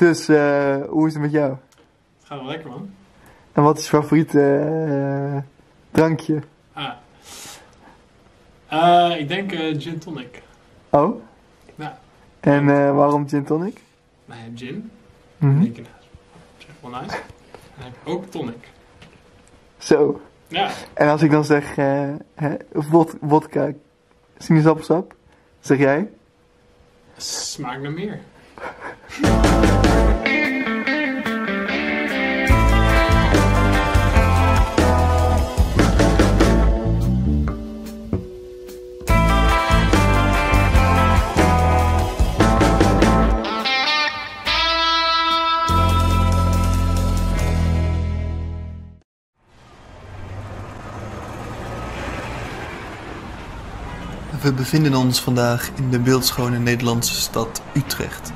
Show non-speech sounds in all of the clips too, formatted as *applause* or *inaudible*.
Dus, eh, hoe is het met jou? Het gaat wel lekker, man. En wat is je favoriete eh, drankje? Ah. Eh, ik denk gin tonic. Oh? Ja. En eh, waarom gin tonic? Nou, je hebt gin. Mhm. Dan denk je, dat is echt wel nice. En heb ook tonic. Zo. Ja. En als ik dan zeg, wod- wodka, sinaasappelsap, zeg jij? Smaakt naar meer. *laughs* We bevinden ons vandaag in de beeldschone Nederlandse stad Utrecht.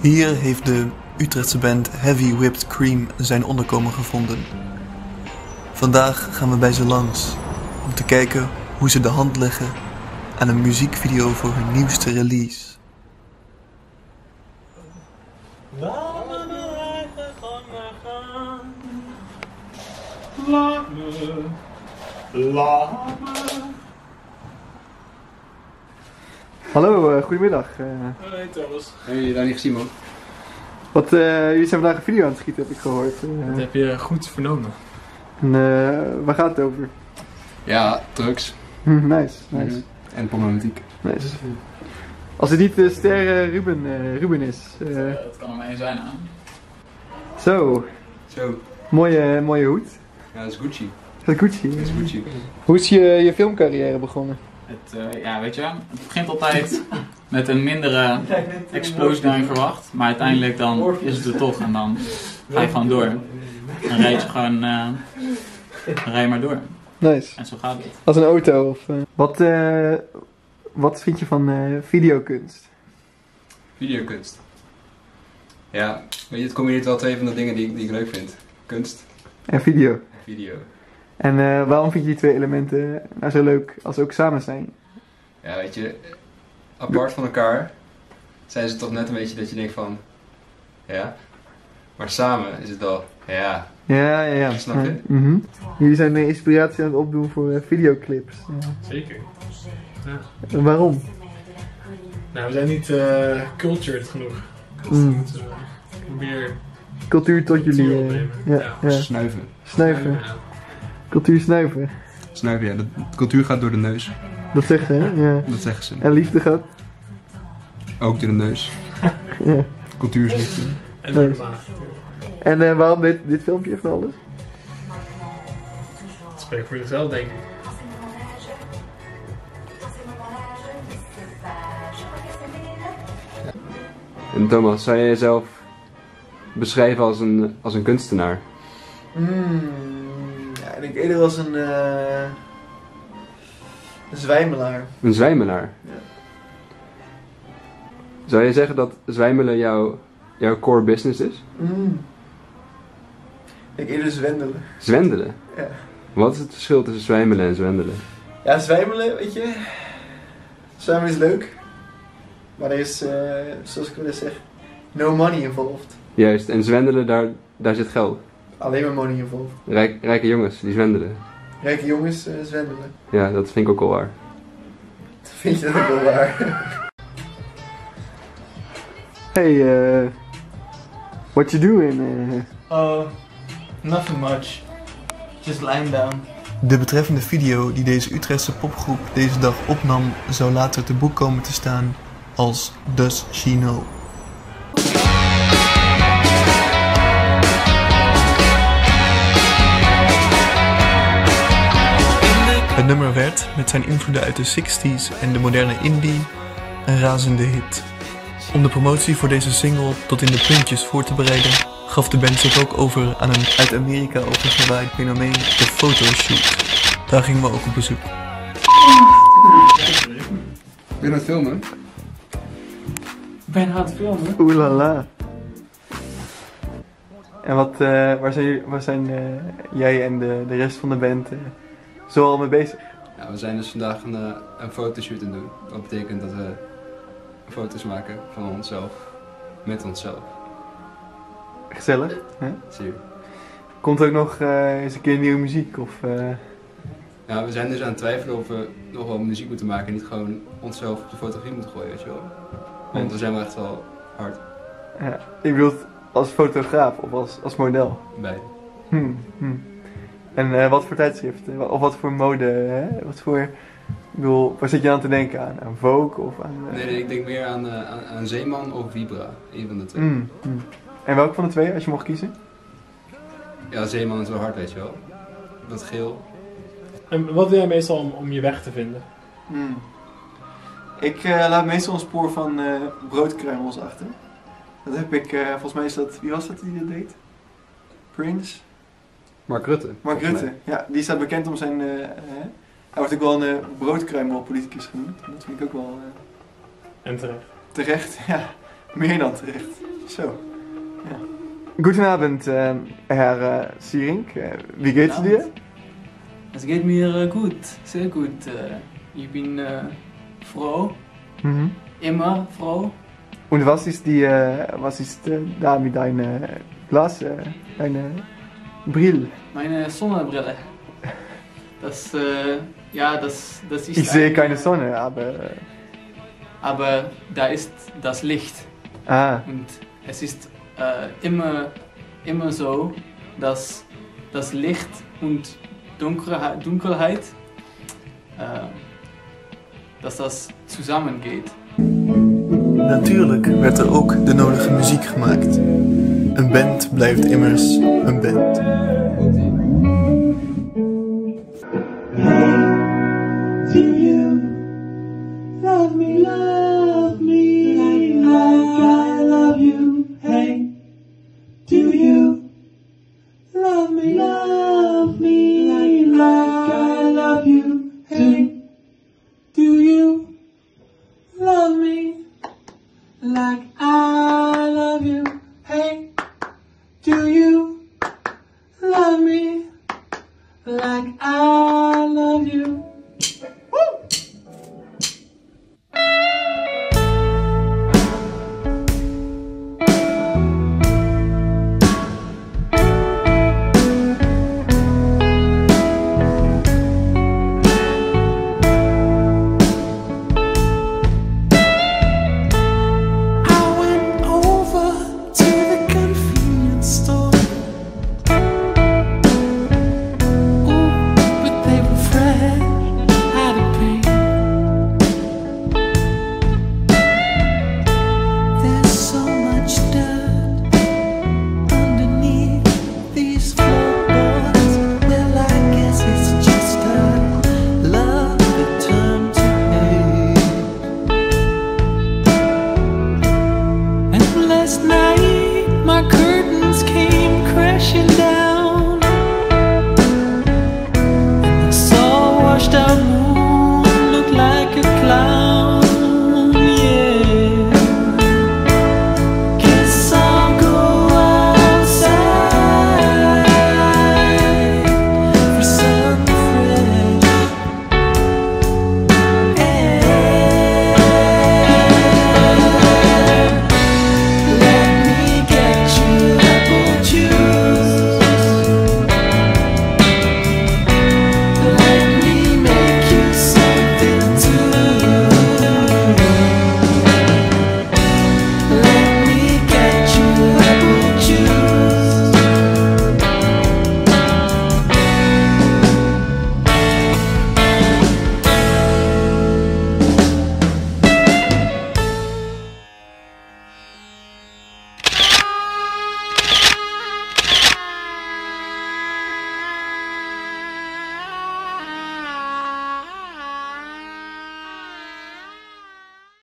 Hier heeft de Utrechtse band Heavy Whipped Cream zijn onderkomen gevonden. Vandaag gaan we bij ze langs om te kijken hoe ze de hand leggen aan een muziekvideo voor hun nieuwste release. Laat me. Laat me. Laat me. Hallo, eh, goedemiddag. eh. Hey Thomas. Hey, daar niet gezien man. wat, eh, jullie zijn vandaag een video aan het schieten, heb ik gehoord. Eh, Dat heb je goed vernomen. en, eh, waar gaat het over? Ja, drugs. Hm, *laughs* nice, nice. En problematiek. nice. Als het niet de ster Ruben, eh, Ruben is. eh, Het kan er maar één zijn, hè? zo, Zo. mooie, mooie hoed. Ja, dat is Gucci. Dat is Gucci. Dat is Gucci. Hoe is je, je filmcarrière begonnen? Het, eh, ja, weet je, het begint altijd met een mindere explosie dan je verwacht. Maar uiteindelijk dan is het er toch en dan ga je gewoon door. Dan rijd je gewoon, eh, dan rij je maar door. Nice. En zo gaat het. Als een auto of... eh, wat, eh, wat vind je van eh, videokunst? Videokunst. Ja, weet je, het combineert wel twee van de dingen die, ik- die ik leuk vind. Kunst En video. en video. En eh, waarom vind je die twee elementen nou zo leuk als ze ook samen zijn? Ja, weet je, apart van elkaar zijn ze toch net een beetje dat je denkt van, ja. Maar samen is het wel, ja. Ja, ja, ja. Snap je? Ja, mhm. Jullie zijn eh, inspiratie aan het opdoen voor eh, videoclips. Ja. Zeker. Ja. En waarom? Nou, we zijn niet eh, cultured genoeg. Mm. we moeten meer Cultuur tot jullie... cultuur opnemen. ja, ja. Snuiven. Snuiven. Ja. Cultuur snuiven. Snuiven, ja. De cultuur gaat door de neus. Dat zeggen ze, hè? Ja. Dat zeggen ze. En liefde gaat. Ook door de neus. *laughs* Ja. Cultuur is liefde. En door de Nice. maag. En eh, waarom dit, dit filmpje van alles? Dat spreekt voor jezelf, denk ik. En Thomas, zou jij jezelf beschrijven als een, als een kunstenaar? Hmm, ja, ik eerder als een, eh een zwijmelaar. Een zwijmelaar? Ja. Zou je zeggen dat zwijmelen jouw, jouw core business is? Mm. Ik eerder zwendelen. Zwendelen? Ja. Wat is het verschil tussen zwijmelen en zwendelen? Ja, zwijmelen, weet je. Zwijmelen is leuk. Maar er is, eh, zoals ik wel eens zeg, no money involved. Juist, en zwendelen, daar, daar zit geld. Alleen maar money involved. Rijk, rijke jongens, die zwendelen. Rijke jongens eh, zwendelen. Ja, dat vind ik ook wel waar. Vind je dat ook wel waar? hey, eh. what you doing? eh? Oh, nothing much. Just lying down. De betreffende video die deze Utrechtse popgroep deze dag opnam, zou later te boek komen te staan als Does She Know. Nummer werd, met zijn invloeden uit de 60s en de moderne indie, een razende hit. Om de promotie voor deze single tot in de puntjes voor te bereiden, gaf de band zich ook over aan een uit Amerika overgewaaid fenomeen, de fotoshoot. Daar gingen we ook op bezoek. Ben je aan het filmen? Ben aan het filmen? Oeh la la. En wat, eh, waar zijn, waar zijn eh, jij en de, de rest van de band eh, zo al mee bezig? Ja, we zijn dus vandaag een, eh, een fotoshoot aan het doen. Dat betekent dat we foto's maken van onszelf met onszelf. Gezellig. Hè? Zie je. Komt er ook nog eh, eens een keer nieuwe muziek? Of, eh, Ja, we zijn dus aan het twijfelen of we nog wel muziek moeten maken en niet gewoon onszelf op de fotografie moeten gooien, weet je wel. Want we zijn wel echt wel hard ja. Ik bedoel, als fotograaf of als, als model? bij. Hm, hm. En eh, wat voor tijdschriften? Of wat voor mode? Hè? Wat voor... Ik bedoel, waar zit je aan te denken aan? Aan Vogue of aan... eh, Nee, nee, ik denk meer aan, eh, aan, aan Zeeman of Vibra. Een van de twee. hm, hm. En welke van de twee, als je mocht kiezen? Ja, Zeeman is wel hard, weet je wel. Dat geel. En wat doe jij meestal om, om je weg te vinden? Hmm. Ik eh, laat meestal een spoor van eh, broodkruimels achter. Dat heb ik, eh, volgens mij is dat, wie was dat die dat deed? Prince? Mark Rutte. Mark Rutte. Ja, die staat bekend om zijn, eh, eh, hij wordt ook wel een uh, broodkruimelpoliticus genoemd. Dat vind ik ook wel eh, En terecht. terecht, *laughs* ja. Meer dan terecht. Zo. Ja. Goedenavond, Herr Sierink. Wie geht's dir? Es geht mir äh, gut, sehr gut. Äh, ich bin äh, froh, Mhm. immer froh. Und was ist die, was ist äh, da mit deiner Glas, deine Brille? Meine Sonnenbrille. *laughs* Das, äh, ja, das, das ist. Ich sehe ein- keine Sonne, aber. Äh, Aber da ist das Licht. ah, Und es ist äh, immer, immer so, dass das Licht und Dunkelheit, Dunkelheit äh, dass das zusammengeht. Natuurlijk werd er ook de nodige muziek gemaakt. Een band blijft immers een band.